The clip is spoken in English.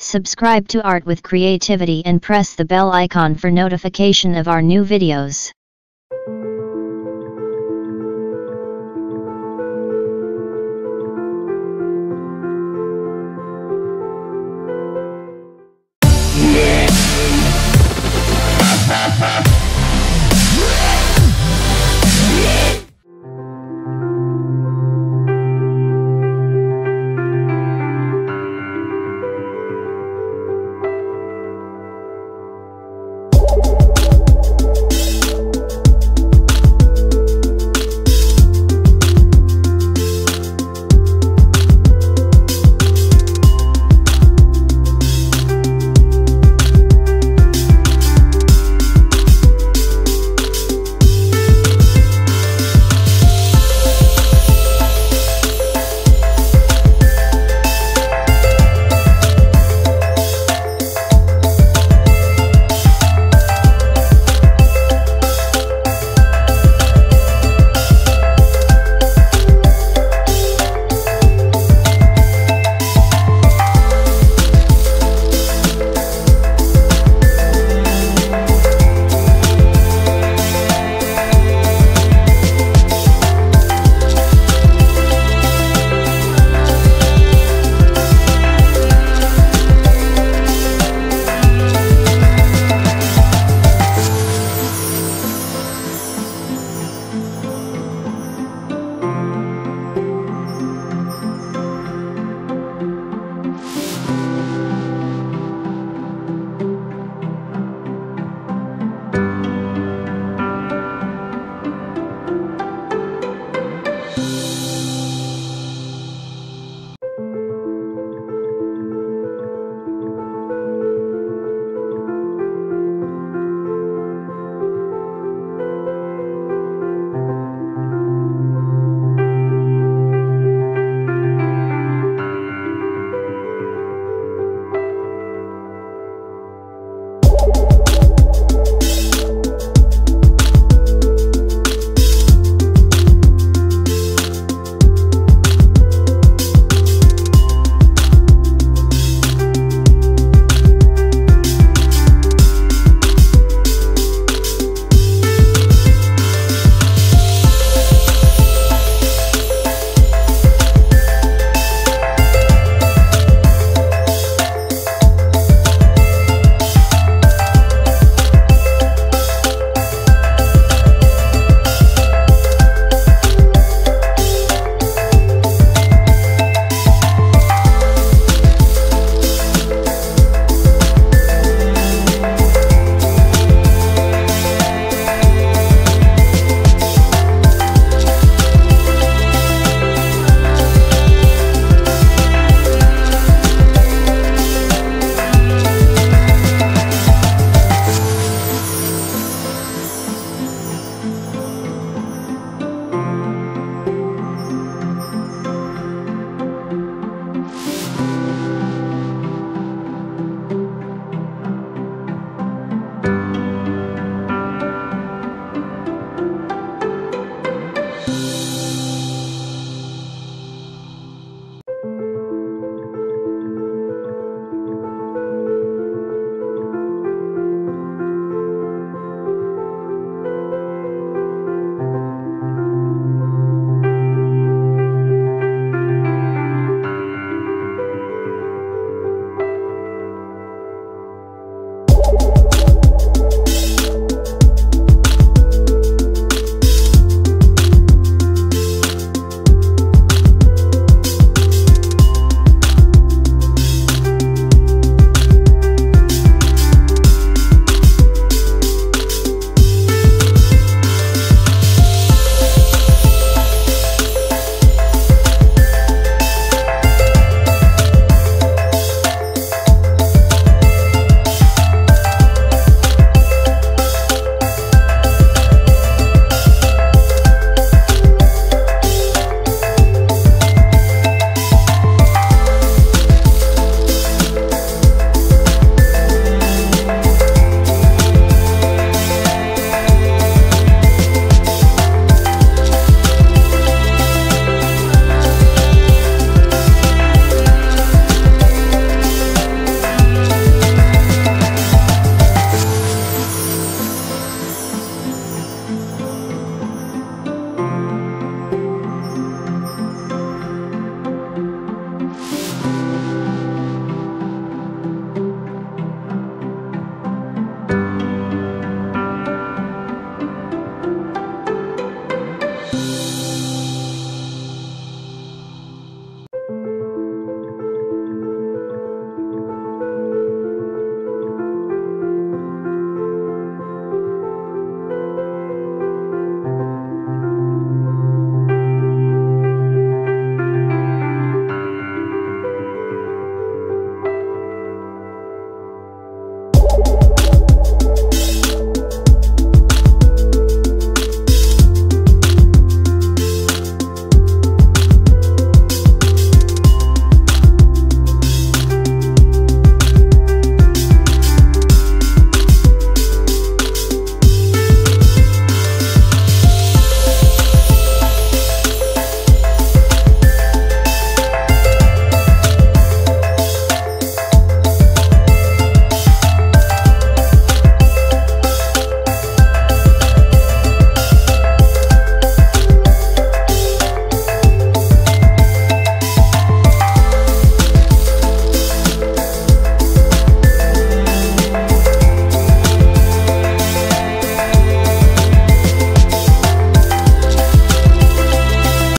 Subscribe to Art with Creativity and press the bell icon for notification of our new videos.